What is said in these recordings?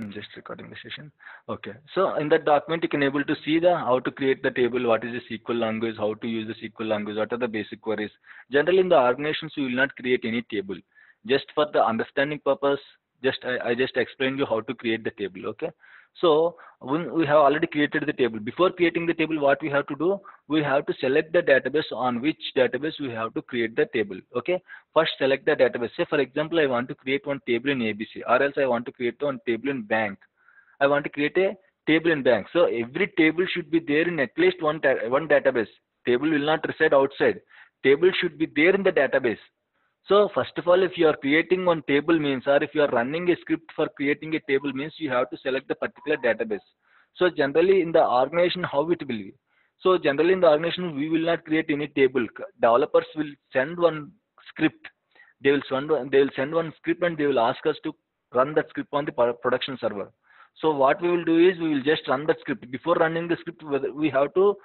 I'm just recording the session. Okay. So in that document, you can able to see the how to create the table, what is the SQL language, how to use the SQL language, what are the basic queries. Generally, in the organizations, you will not create any table. Just for the understanding purpose, just I, I just explained you how to create the table. Okay. So when we have already created the table, before creating the table, what we have to do? We have to select the database on which database we have to create the table. Okay. First select the database. Say for example, I want to create one table in ABC or else I want to create one table in bank. I want to create a table in bank. So every table should be there in at least one, one database. Table will not reside outside. Table should be there in the database. So first of all, if you are creating one table means, or if you are running a script for creating a table means, you have to select the particular database. So generally in the organization, how it will be? So generally in the organization, we will not create any table. Developers will send one script. They will send one, they will send one script and they will ask us to run that script on the production server. So what we will do is we will just run that script. Before running the script, we have to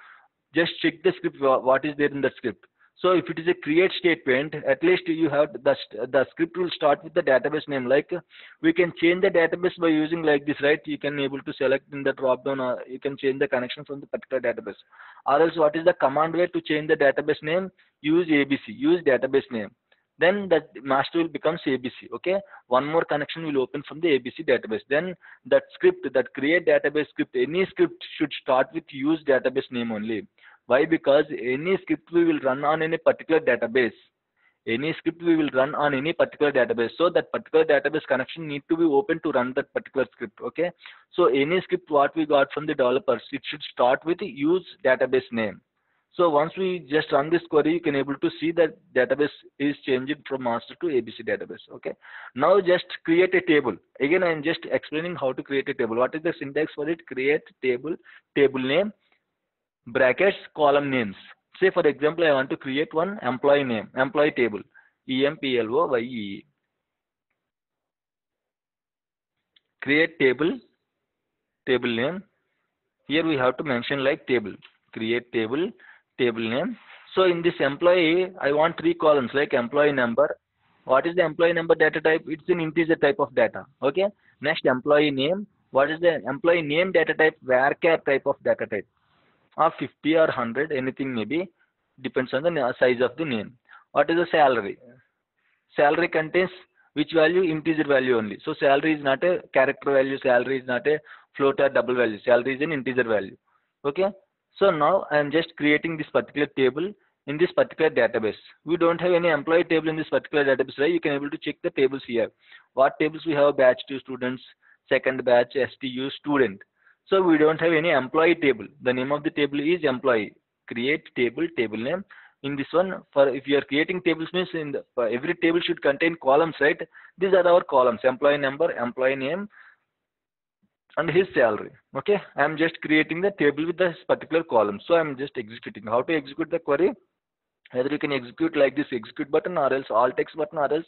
just check the script, what is there in the script. So if it is a create statement, at least you have the, the script will start with the database name. Like we can change the database by using like this, right? You can able to select in the drop down, or you can change the connection from the particular database. Or else what is the command way to change the database name? Use ABC, use database name. Then that master will becomes ABC. Okay. One more connection will open from the ABC database. Then that script, that create database script, any script should start with use database name only why? Because any script we will run on any particular database. Any script we will run on any particular database. So that particular database connection need to be open to run that particular script. Okay. So any script what we got from the developers, it should start with use database name. So once we just run this query, you can able to see that database is changing from master to ABC database. Okay. Now just create a table. Again, I am just explaining how to create a table. What is the syntax for it? Create table, table name, brackets column names. Say for example i want to create one employee name employee table. E m p l o y e create table table name. Here we have to mention like table. Create table table name. So in this employee i want three columns like employee number. What is the employee number data type? It's an integer type of data okay? Next employee name. What is the employee name data type? Varchar type of data type or 50 or 100 anything maybe depends on the size of the name. What is the salary? Salary contains which value? Integer value only. So salary is not a character value salary is not a float or double value. Salary is an integer value. Okay? So now i am just creating this particular table in this particular database. We don't have any employee table in this particular database right? You can able to check the tables here. What tables we have? Batch 2 students second batch stu student so we don't have any employee table. The name of the table is employee. Create table, table name. In this one, for if you are creating tables means in the, every table should contain columns, right? These are our columns: employee number, employee name, and his salary. Okay, I am just creating the table with this particular column. So I am just executing. How to execute the query? Either you can execute like this execute button or else Alt X button or else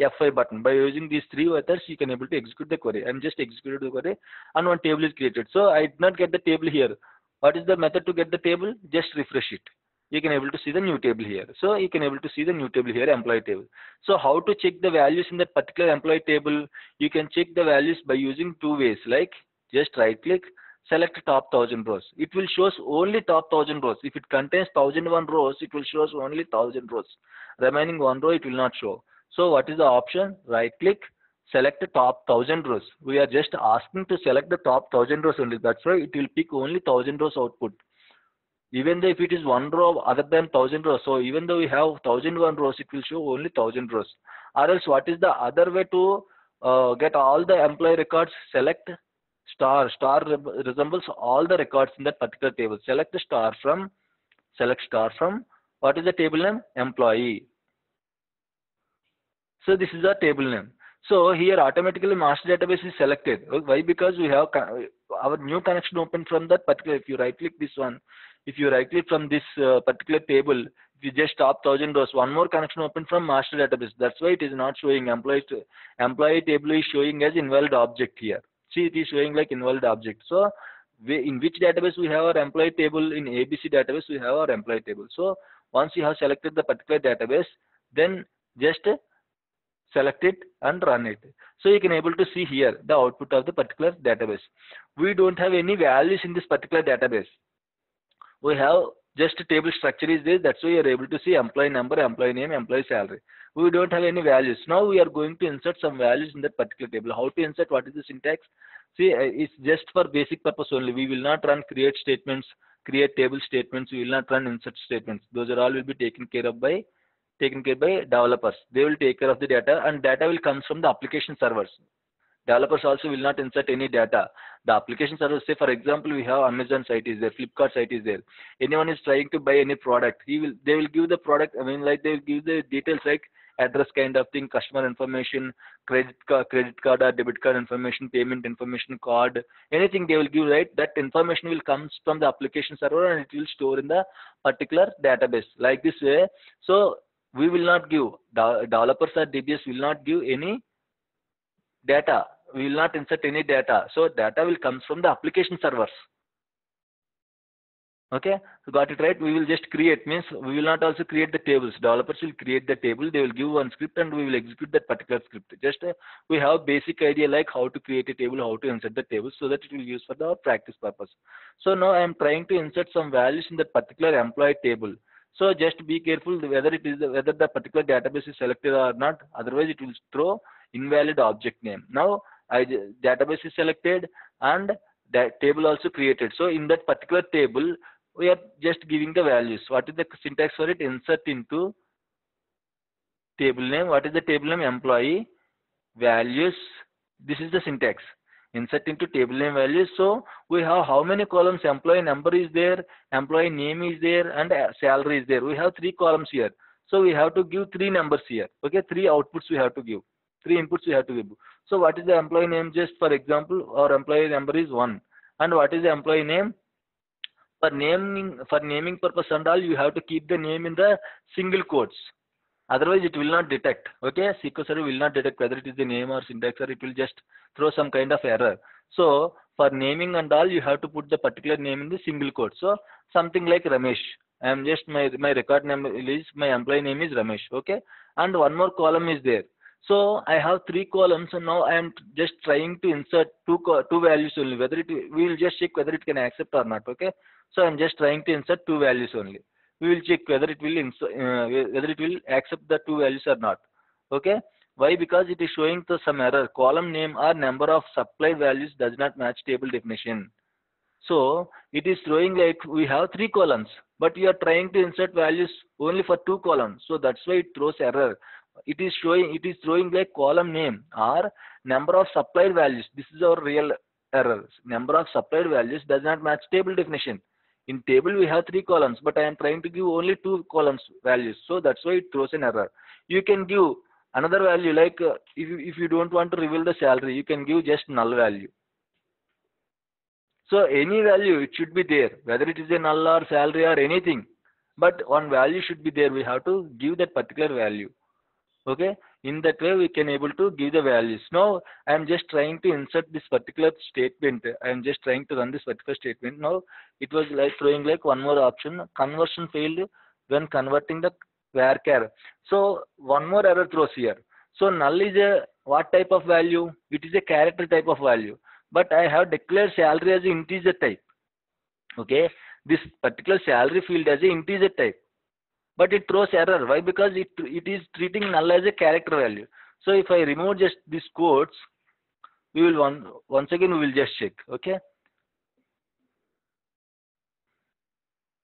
F5 button. By using these three methods, you can able to execute the query. I'm just executed the query and one table is created. So I did not get the table here. What is the method to get the table? Just refresh it. You can able to see the new table here. So you can able to see the new table here, employee table. So how to check the values in that particular employee table? You can check the values by using two ways like just right click select top 1000 rows. It will shows only top 1000 rows. If it contains 1001 rows it will shows only 1000 rows. Remaining one row it will not show. So what is the option? Right click select the top 1000 rows. We are just asking to select the top 1000 rows only. That's why it will pick only 1000 rows output. Even though if it is one row other than 1000 rows so even though we have 1001 rows it will show only 1000 rows. Or else what is the other way to uh, get all the employee records select star star resembles all the records in that particular table. Select the star from select star from. What is the table name? Employee. So this is the table name. So here automatically master database is selected. Why? Because we have our new connection open from that particular if you right click this one if you right click from this uh, particular table if you just top 1000 rows one more connection open from master database. That's why it is not showing. Employee employee table is showing as invalid object here see it is showing like invalid object so we, in which database we have our employee table in abc database we have our employee table so once you have selected the particular database then just select it and run it. So you can able to see here the output of the particular database. We don't have any values in this particular database. We have just table structure is there. That's why you are able to see employee number, employee name, employee salary. We don't have any values. Now we are going to insert some values in that particular table. How to insert? What is the syntax? See, uh, it's just for basic purpose only. We will not run create statements, create table statements. We will not run insert statements. Those are all will be taken care of by taken care by developers. They will take care of the data and data will come from the application servers. Developers also will not insert any data. The application server, say for example, we have Amazon site is there, Flipkart site is there. Anyone is trying to buy any product, he will they will give the product. I mean, like they will give the details like address kind of thing, customer information, credit card, credit card or debit card information, payment information, card, anything they will give, right? That information will come from the application server and it will store in the particular database like this way. So we will not give, developers or DBAs will not give any data. We will not insert any data. So data will come from the application servers. Okay, so got it right. We will just create means we will not also create the tables. Developers will create the table. They will give one script and we will execute that particular script. Just uh, we have basic idea like how to create a table, how to insert the table so that it will use for the practice purpose. So now I am trying to insert some values in that particular employee table. So just be careful whether it is the, whether the particular database is selected or not. Otherwise, it will throw invalid object name. Now, I, database is selected and that table also created. So in that particular table, we are just giving the values. What is the syntax for it? Insert into table name. What is the table name? Employee values. This is the syntax insert into table name values. So we have how many columns employee number is there, employee name is there and salary is there. We have three columns here. So we have to give three numbers here. Okay, three outputs we have to give. Three inputs you have to give. So what is the employee name? Just for example, our employee number is one. And what is the employee name? For naming for naming purpose and all, you have to keep the name in the single quotes. Otherwise, it will not detect. Okay, SQL Server will not detect whether it is the name or syntax or it will just throw some kind of error. So for naming and all, you have to put the particular name in the single quote. So something like Ramesh. I am just my my record name is my employee name is Ramesh. Okay, and one more column is there. So I have three columns, and now I am just trying to insert two two values only. Whether it we will just check whether it can accept or not. Okay, so I'm just trying to insert two values only. We will check whether it will uh, whether it will accept the two values or not. Okay, why? Because it is showing to some error. Column name or number of supplied values does not match table definition. So it is throwing like we have three columns, but we are trying to insert values only for two columns. So that's why it throws error. It is showing it is throwing like column name or number of supplied values. This is our real error. Number of supplied values does not match table definition. In table we have three columns, but I am trying to give only two columns values. So that's why it throws an error. You can give another value like uh, if, you, if you don't want to reveal the salary you can give just null value so any value it should be there whether it is a null or salary or anything but one value should be there we have to give that particular value okay in that way we can able to give the values now i am just trying to insert this particular statement i am just trying to run this particular statement now it was like throwing like one more option conversion failed when converting the varchar. So one more error throws here. So null is a what type of value? It is a character type of value. But I have declared salary as integer type. Okay. This particular salary field as an integer type. But it throws error. Why? Because it, it is treating null as a character value. So if I remove just these quotes, we will one, once again we will just check. Okay.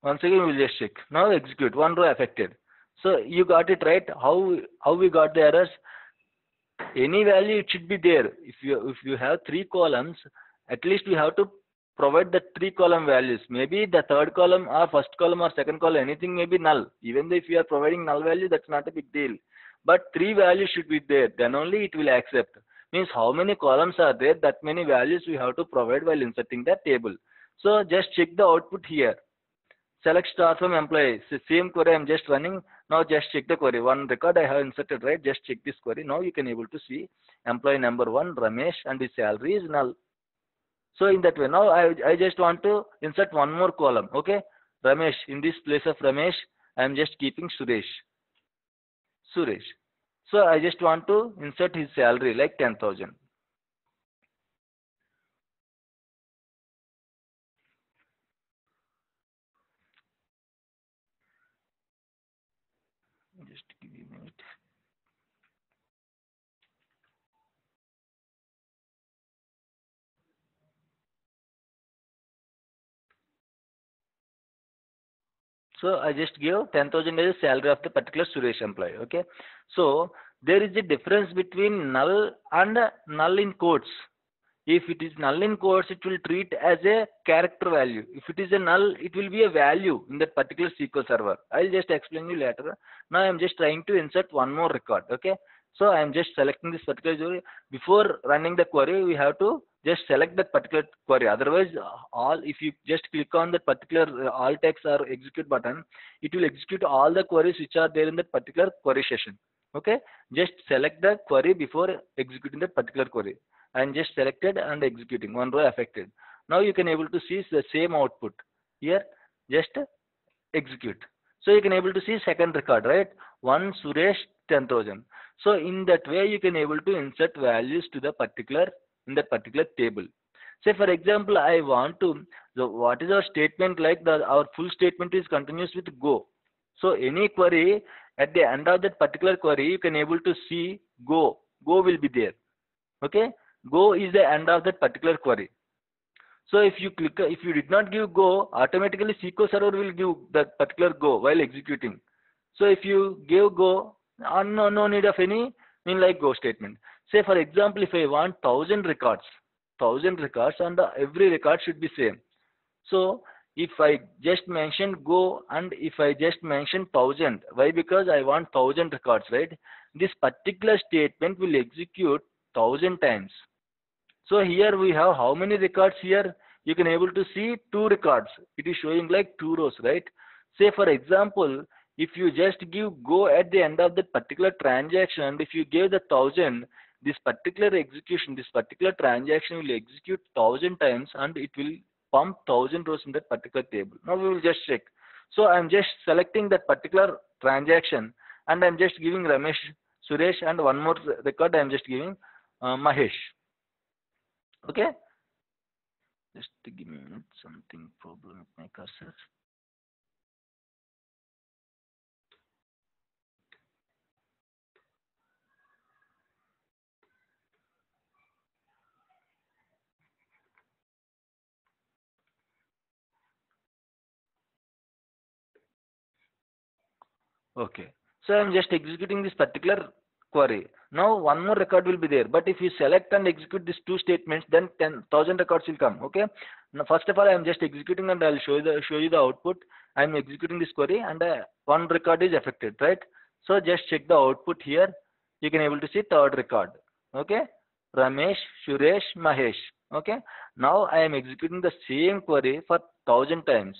Once again we will just check. Now execute. One row affected. So you got it right. How how we got the errors? Any value it should be there. If you if you have three columns, at least we have to provide the three column values. Maybe the third column or first column or second column, anything may be null. Even if you are providing null value, that's not a big deal. But three values should be there. Then only it will accept. Means how many columns are there, that many values we have to provide while inserting that table. So just check the output here. Select star from employee. Same query I'm just running. Now just check the query. One record I have inserted, right? Just check this query. Now you can able to see employee number one, Ramesh, and his salary is null. So in that way, now I, I just want to insert one more column. Okay, Ramesh. In this place of Ramesh, I am just keeping Suresh. Suresh. So I just want to insert his salary like 10,000. Just give me a minute. So I just give 10,000 as salary of the particular Suresh employee. Okay. So there is a difference between null and null in quotes. If it is null in quotes, it will treat as a character value. If it is a null, it will be a value in that particular SQL server. I'll just explain you later. Now I'm just trying to insert one more record. Okay. So I'm just selecting this particular. Before running the query, we have to just select that particular query. Otherwise, all if you just click on that particular uh, Alt X or execute button, it will execute all the queries which are there in that particular query session. Okay. Just select the query before executing that particular query. And just selected and executing one row affected. Now you can able to see the same output here. Just execute. So you can able to see second record, right? One Suresh 10,000. So in that way, you can able to insert values to the particular in that particular table. Say for example, I want to, so what is our statement like the, our full statement is continuous with go. So any query at the end of that particular query, you can able to see go, go will be there. Okay. Go is the end of that particular query. So if you click, if you did not give go, automatically SQL Server will give that particular go while executing. So if you give go, uh, no, no need of any mean like go statement. Say for example, if I want thousand records, thousand records and every record should be same. So if I just mention go and if I just mention thousand, why? Because I want thousand records, right? This particular statement will execute thousand times. So here we have how many records here? You can able to see two records. It is showing like two rows, right? Say for example, if you just give go at the end of that particular transaction, and if you give the thousand, this particular execution, this particular transaction will execute thousand times and it will pump thousand rows in that particular table. Now we will just check. So I'm just selecting that particular transaction and I'm just giving Ramesh, Suresh and one more record I'm just giving uh, Mahesh. Okay. Just give me a minute, something problem with my cursor. Okay. So I'm just executing this particular query. Now one more record will be there. But if you select and execute these two statements, then 10,000 records will come. Okay. Now first of all, I'm just executing and I'll show you the show you the output. I'm executing this query and uh, one record is affected, right? So just check the output here. You can able to see third record. Okay. Ramesh, Suresh, Mahesh. Okay. Now I am executing the same query for thousand times.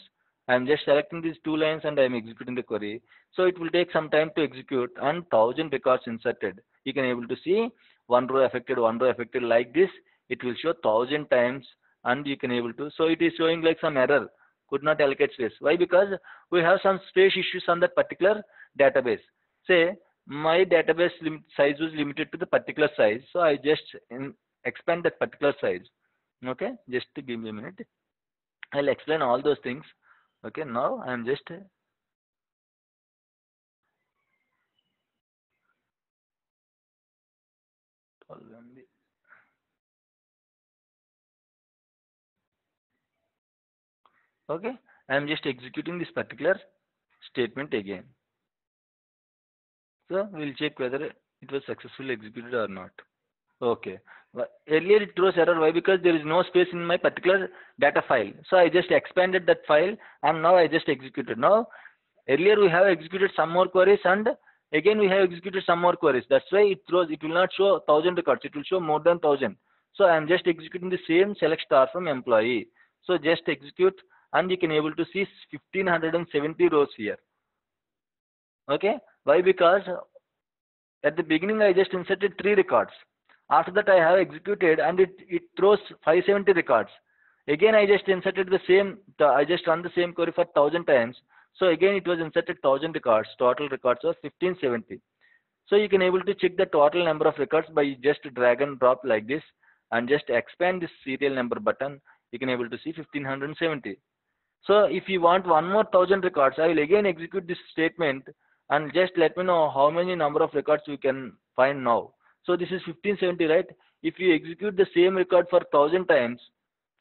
I'm just selecting these two lines and I'm executing the query. So it will take some time to execute and thousand records inserted. You can able to see one row affected, one row affected like this. It will show thousand times and you can able to. So it is showing like some error. Could not allocate space. Why? Because we have some space issues on that particular database. Say my database size was limited to the particular size. So I just um, expand that particular size. Okay. Just to give me a minute. I'll explain all those things okay now I am just okay I am just executing this particular statement again. So we'll check whether it was successfully executed or not okay. Earlier it throws error. Why? Because there is no space in my particular data file. So i just expanded that file and now i just executed. Now earlier we have executed some more queries and again we have executed some more queries. That's why it throws it will not show thousand records. It will show more than thousand. So i am just executing the same select star from employee. So just execute and you can able to see 1570 rows here. Okay? Why? Because at the beginning i just inserted three records after that I have executed and it, it throws 570 records. Again I just inserted the same, I just run the same query for 1000 times. So again it was inserted 1000 records, total records was 1570. So you can able to check the total number of records by just drag and drop like this and just expand this serial number button. You can able to see 1570. So if you want one more thousand records, I will again execute this statement and just let me know how many number of records we can find now. So this is 1570, right? If you execute the same record for thousand times,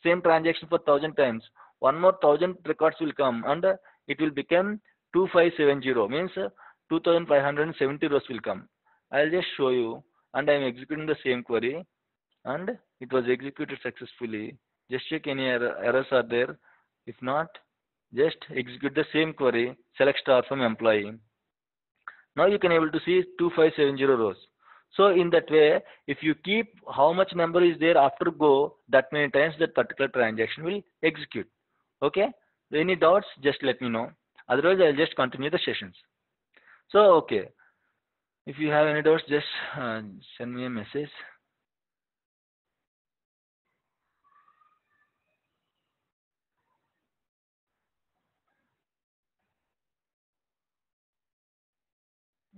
same transaction for thousand times, one more thousand records will come and it will become 2570 means 2570 rows will come. I'll just show you and I'm executing the same query and it was executed successfully. Just check any error, errors are there. If not, just execute the same query, select star from employee. Now you can able to see 2570 rows. So in that way, if you keep how much number is there after go, that many times that particular transaction will execute. Okay? Any doubts, just let me know. Otherwise, I'll just continue the sessions. So, okay. If you have any doubts, just uh, send me a message.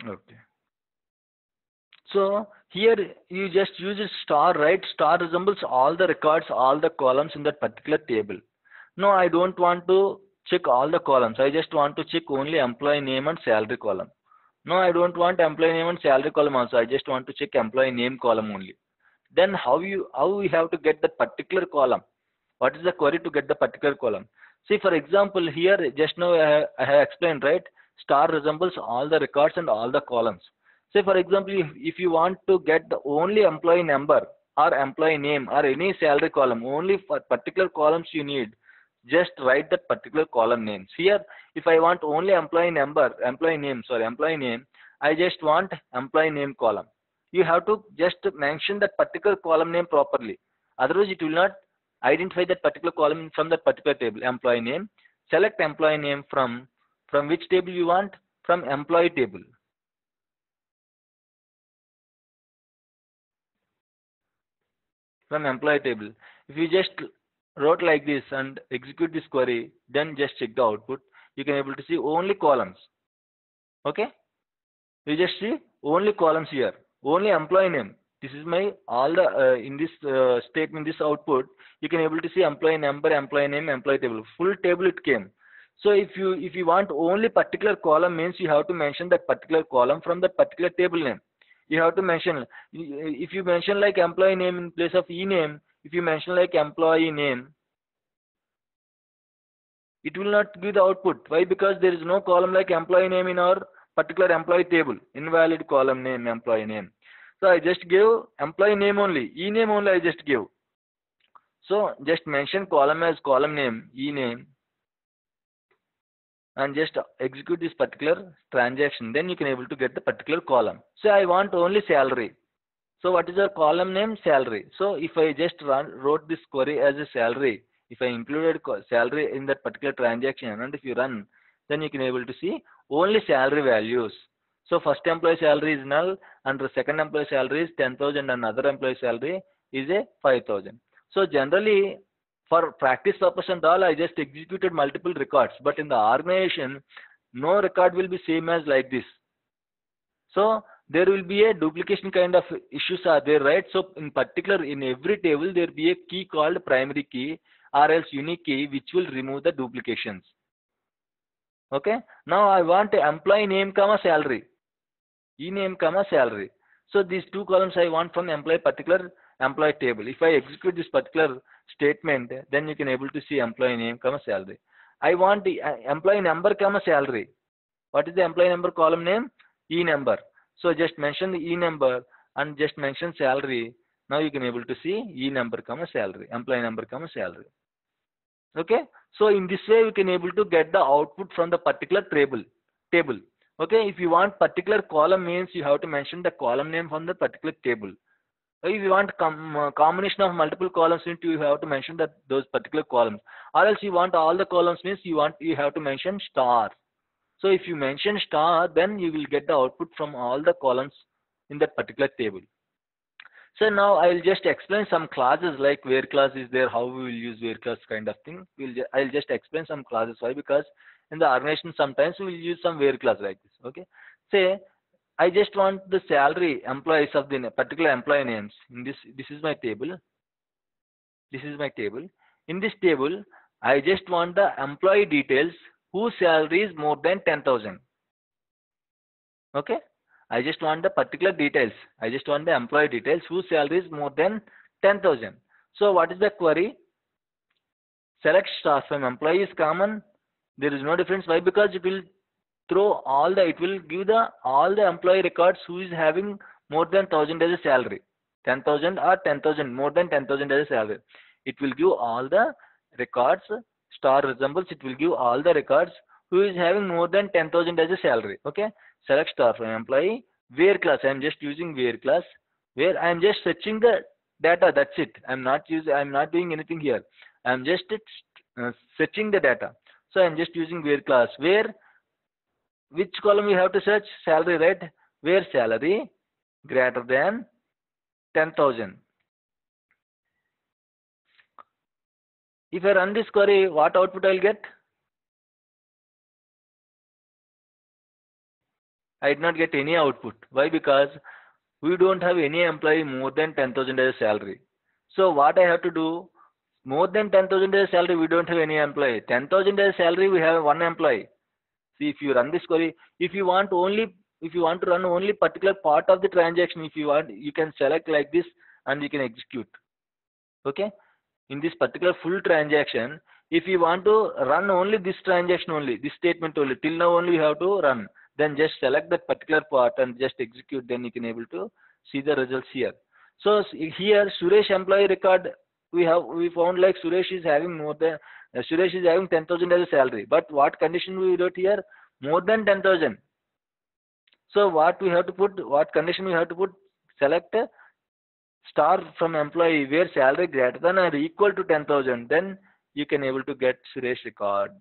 Okay. So here you just use a star, right? Star resembles all the records, all the columns in that particular table. No, I don't want to check all the columns. I just want to check only employee name and salary column. No, I don't want employee name and salary column also. I just want to check employee name column only. Then how you how we have to get that particular column? What is the query to get the particular column? See, for example, here just now I have, I have explained, right? Star resembles all the records and all the columns. Say, for example, if, if you want to get the only employee number or employee name or any salary column, only for particular columns you need, just write that particular column names. Here, if I want only employee number, employee name, sorry, employee name, I just want employee name column. You have to just mention that particular column name properly. Otherwise, it will not identify that particular column from that particular table, employee name. Select employee name from, from which table you want? From employee table. From employee table. If you just wrote like this and execute this query, then just check the output. You can able to see only columns. Okay? You just see only columns here. Only employee name. This is my all the uh, in this uh, statement, this output. You can able to see employee number, employee name, employee table. Full table it came. So if you if you want only particular column means you have to mention that particular column from that particular table name. You have to mention if you mention like employee name in place of e name, if you mention like employee name it will not give the output. Why? Because there is no column like employee name in our particular employee table invalid column name employee name. So i just gave employee name only e name only i just gave so just mention column as column name e name and just execute this particular transaction then you can able to get the particular column so i want only salary so what is the column name? Salary. So if I just run, wrote this query as a salary, if I included salary in that particular transaction and if you run, then you can able to see only salary values. So first employee salary is null and the second employee salary is 10,000 and other employee salary is a 5,000. So generally for practice purpose and all, I just executed multiple records. But in the organization, no record will be same as like this. So there will be a duplication kind of issues are there, right? So in particular, in every table, there be a key called primary key or else unique key, which will remove the duplications. Okay. Now I want employee name comma salary, e name comma salary. So these two columns I want from employee particular employee table. If I execute this particular statement, then you can able to see employee name comma salary. I want the uh, employee number comma salary. What is the employee number column name? E number. So just mention the E number and just mention salary. Now you can able to see E number comma salary, employee number comma salary. Okay. So in this way you can able to get the output from the particular table. Table. Okay. If you want particular column means you have to mention the column name from the particular table. If you want com combination of multiple columns, you have to mention that those particular columns. Or else you want all the columns means you want you have to mention star. So if you mention star, then you will get the output from all the columns in that particular table. So now I will just explain some classes like where class is there, how we will use where class kind of thing. We'll ju I'll just explain some classes. Why? Because in the organization sometimes we will use some where class like this. Okay. Say I just want the salary employees of the particular employee names. In this, this is my table. This is my table. In this table, I just want the employee details whose salary is more than 10,000. Okay. I just want the particular details. I just want the employee details whose salary is more than 10,000. So what is the query? Select star from employee is common. There is no difference. Why? Because it will throw all the, it will give the all the employee records who is having more than 1000 as a salary. 10,000 or 10,000, more than 10,000 as a salary. It will give all the records, star resembles, it will give all the records who is having more than 10,000 as a salary. Okay select star from employee where class i'm just using where class where i'm just searching the data that's it i'm not using i'm not doing anything here i'm just uh, searching the data so i'm just using where class where which column we have to search salary right where salary greater than 10000 if i run this query what output i'll get I did not get any output. Why? Because we don't have any employee more than 10,000 as salary. So what I have to do, more than 10,000 as salary, we don't have any employee. 10,000 as salary, we have one employee. See, if you run this query, if you want only, if you want to run only particular part of the transaction, if you want, you can select like this and you can execute. Okay. In this particular full transaction, if you want to run only this transaction only, this statement only, till now only you have to run then just select that particular part and just execute then you can able to see the results here so here suresh employee record we have we found like suresh is having more than uh, suresh is having 10000 as a salary but what condition we wrote here more than 10000 so what we have to put what condition we have to put select star from employee where salary greater than or equal to 10000 then you can able to get suresh record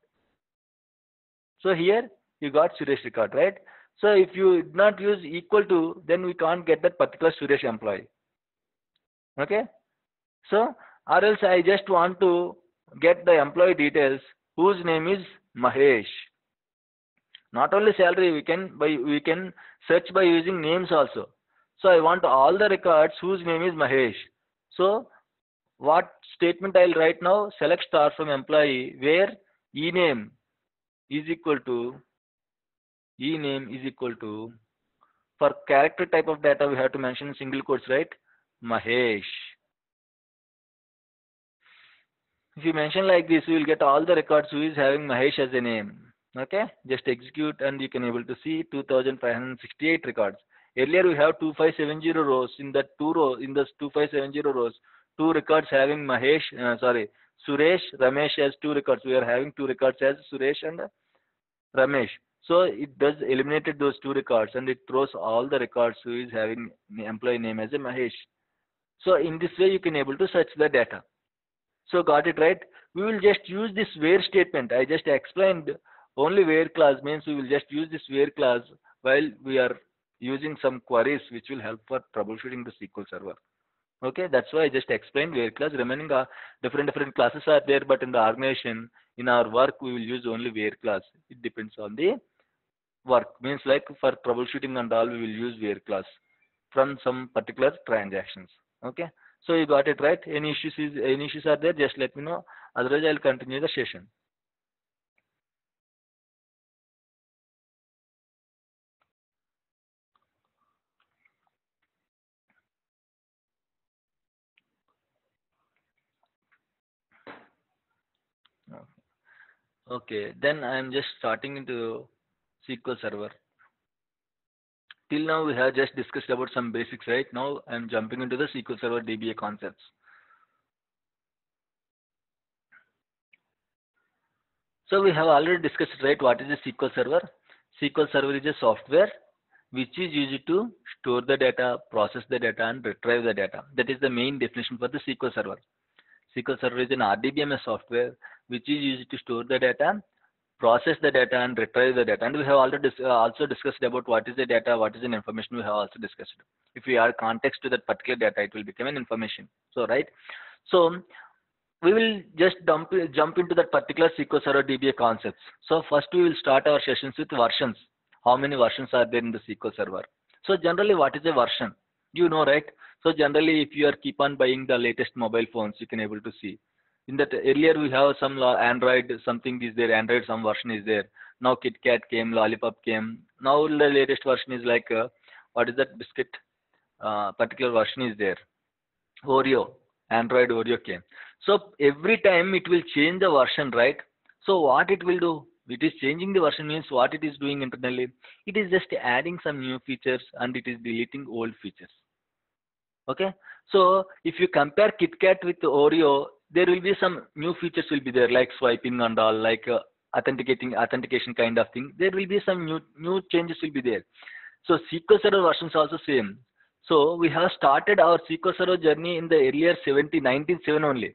so here you got Suresh record, right? So if you did not use equal to, then we can't get that particular Suresh employee. Okay? So, or else I just want to get the employee details whose name is Mahesh. Not only salary, we can by we can search by using names also. So I want all the records whose name is Mahesh. So what statement I'll write now? Select star from employee where e name is equal to e name is equal to for character type of data we have to mention single quotes right mahesh if you mention like this you will get all the records who is having mahesh as a name. Okay? Just execute and you can able to see 2568 records. Earlier we have 2570 rows. In the two row in the 2570 rows two records having mahesh uh, sorry suresh ramesh as two records. We are having two records as suresh and ramesh. So it does eliminated those two records and it throws all the records who is having employee name as a Mahesh. So in this way you can able to search the data. So got it right? We will just use this where statement. I just explained only where clause means we will just use this where clause while we are using some queries which will help for troubleshooting the SQL server. Okay, that's why I just explained where clause. Remaining uh, different different classes are there, but in the organization, in our work, we will use only where clause. It depends on the work means like for troubleshooting and all we will use where clause from some particular transactions okay so you got it right. Any issues is any issues are there just let me know. Otherwise i'll continue the session. Okay. Then i'm just starting into SQL Server. Till now we have just discussed about some basics, right? Now I'm jumping into the SQL Server DBA concepts. So we have already discussed, right, what is a SQL Server? SQL Server is a software which is used to store the data, process the data and retrieve the data. That is the main definition for the SQL Server. SQL Server is an RDBMS software which is used to store the data, process the data and retrieve the data. And we have already uh, also discussed about what is the data, what is the information we have also discussed. If we add context to that particular data, it will become an information. So, right. So, we will just dump, jump into that particular SQL Server DBA concepts. So, first we will start our sessions with versions. How many versions are there in the SQL Server? So generally, what is a version? You know, right? So generally, if you are keep on buying the latest mobile phones, you can able to see. In that earlier we have some Android something is there, Android some version is there. Now KitKat came, Lollipop came. Now the latest version is like uh, what is that biscuit? Uh, particular version is there. Oreo, Android Oreo came. So every time it will change the version, right? So what it will do? It is changing the version means what it is doing internally. It is just adding some new features and it is deleting old features. Okay. So if you compare KitKat with Oreo, there will be some new features will be there like swiping and all, like uh, authenticating authentication kind of thing. There will be some new new changes will be there. So SQL Server versions also same. So we have started our SQL Server journey in the earlier 70, 1907 only.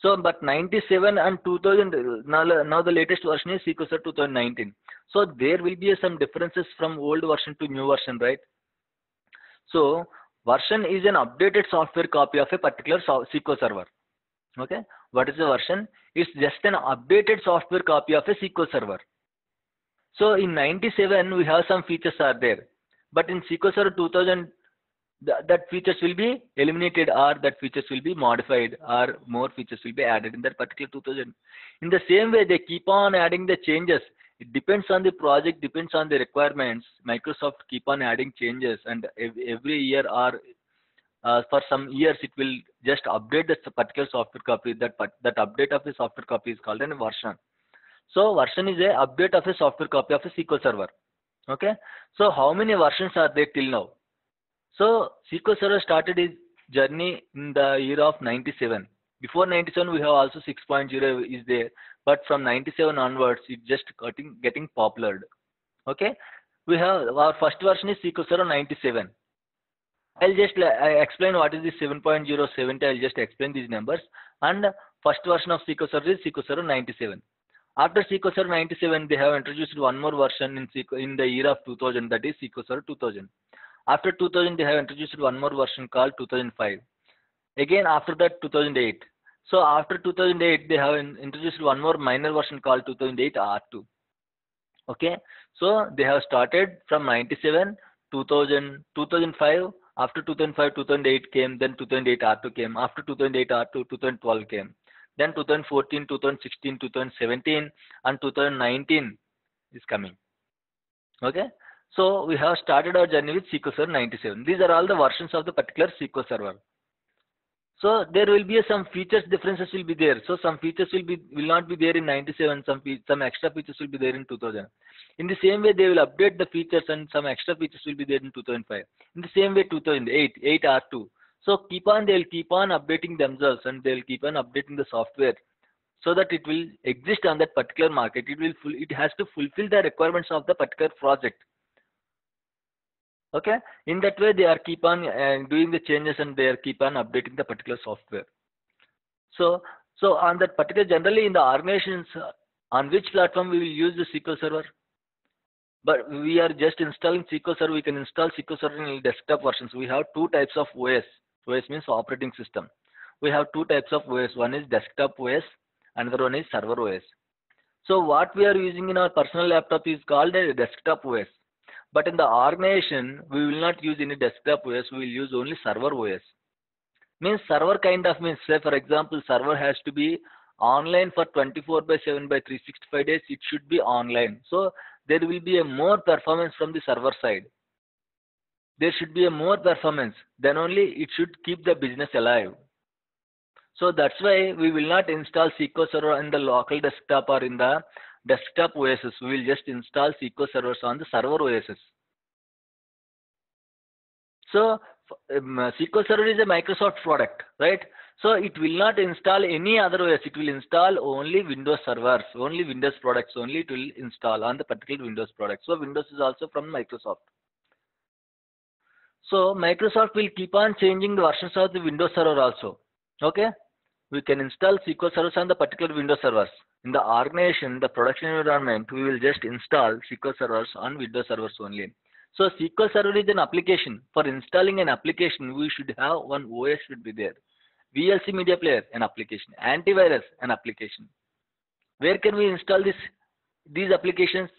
So, but 97 and 2000, now, now the latest version is SQL Server 2019. So there will be some differences from old version to new version, right? So version is an updated software copy of a particular SQL Server. Okay, what is the version? It's just an updated software copy of a SQL Server. So in 97 we have some features are there, but in SQL Server 2000 th that features will be eliminated or that features will be modified or more features will be added in that particular 2000 in the same way they keep on adding the changes. It depends on the project depends on the requirements. Microsoft keep on adding changes and every year or uh, for some years it will just update the particular software copy that that update of the software copy is called a version so version is a update of a software copy of a sql server okay so how many versions are there till now so SQL Server started its journey in the year of 97. Before 97, we have also 6.0 is there, but from 97 onwards, it's just getting getting popular. Okay, we have our first version is SQL Server 97. I'll just I explain what is the 7.070. I'll just explain these numbers. And first version of SQL Server is SQL Server 97. After SQL Server 97, they have introduced one more version in SQL, in the year of 2000, that is SQL Server 2000. After 2000, they have introduced one more version called 2005. Again, after that, 2008. So after 2008, they have introduced one more minor version called 2008 R2. Okay, so they have started from 97, 2000, 2005. After 2005, 2008 came. Then 2008 R2 came. After 2008 R2, 2012 came. Then 2014, 2016, 2017, and 2019 is coming. Okay. So we have started our journey with SQL Server 97. These are all the versions of the particular SQL Server. So there will be some features differences will be there. So some features will be will not be there in 97. Some some extra features will be there in 2000. In the same way, they will update the features and some extra features will be there in 2005. In the same way, 2008, 8 R2. So keep on, they'll keep on updating themselves and they'll keep on updating the software so that it will exist on that particular market. It will, it has to fulfill the requirements of the particular project okay in that way they are keep on uh, doing the changes and they are keep on updating the particular software so so on that particular generally in the organizations on which platform we will use the sql server but we are just installing sql server. We can install sql server in desktop versions. We have two types of os os means operating system. We have two types of os one is desktop os another one is server os so what we are using in our personal laptop is called a desktop os but in the organization, we will not use any desktop OS, we will use only server OS. Means server kind of means, say for example, server has to be online for 24 by 7 by 365 days, it should be online. So there will be a more performance from the server side. There should be a more performance, then only it should keep the business alive. So that's why we will not install SQL Server in the local desktop or in the desktop OSs. We will just install SQL servers on the server OSs. So um, SQL Server is a Microsoft product, right? So it will not install any other OS. It will install only Windows servers, only Windows products. Only it will install on the particular Windows product. So Windows is also from Microsoft. So Microsoft will keep on changing the versions of the Windows Server also. Okay, we can install SQL servers on the particular Windows servers. In the organization, the production environment, we will just install SQL servers on Windows servers only. So SQL Server is an application. For installing an application, we should have one OS should be there. VLC Media Player, an application. Antivirus, an application. Where can we install this? These applications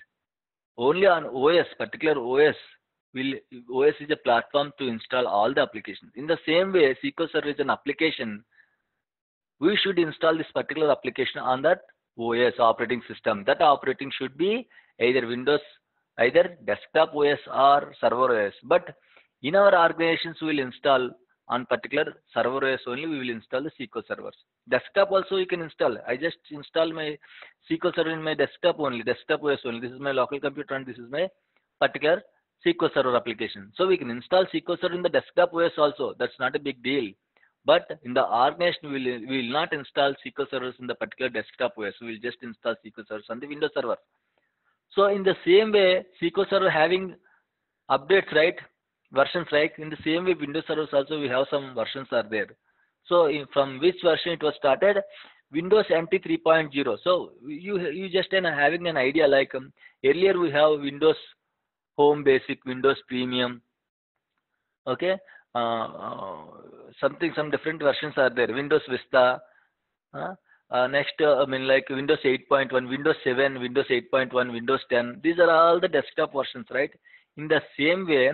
only on OS, particular OS. will OS is a platform to install all the applications. In the same way, SQL Server is an application. We should install this particular application on that OS operating system. That operating should be either Windows, either desktop OS or server OS. But in our organizations, we will install on particular server OS only, we will install the SQL servers. Desktop also you can install. I just install my SQL server in my desktop only, desktop OS only. This is my local computer and this is my particular SQL Server application. So we can install SQL Server in the desktop OS also. That's not a big deal. But in the organization, we will, we will not install SQL servers in the particular desktop OS. We will just install SQL servers on the Windows Server. So in the same way, SQL Server having updates, right? Versions, right? In the same way, Windows servers also we have some versions are there. So in, from which version it was started? Windows NT 3.0. So you you just an, having an idea like um, earlier we have Windows home basic windows premium okay uh, uh, something some different versions are there windows vista uh, uh next uh, i mean like windows 8.1 windows 7 windows 8.1 windows 10 these are all the desktop versions right in the same way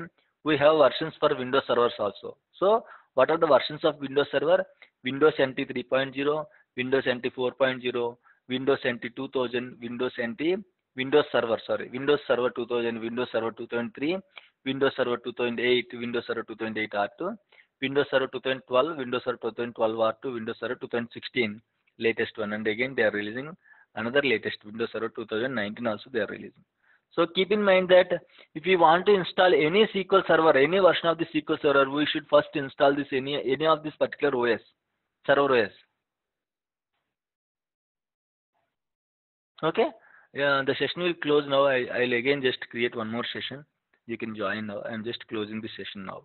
we have versions for windows servers also. So what are the versions of windows server? Windows nt 3.0 windows nt 4.0 windows nt 2000 windows nt Windows Server, sorry, Windows Server 2000, Windows Server 2003, Windows Server 2008, Windows Server 2008 R2, Windows Server 2012, Windows Server 2012 R2, Windows Server 2016, latest one, and again they are releasing another latest Windows Server 2019 also they are releasing. So keep in mind that if you want to install any SQL Server, any version of the SQL Server, we should first install this any any of this particular OS, server OS. Okay. Yeah, the session will close now. I, I'll again just create one more session. You can join now. I'm just closing the session now.